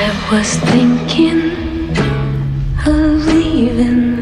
I was thinking of leaving.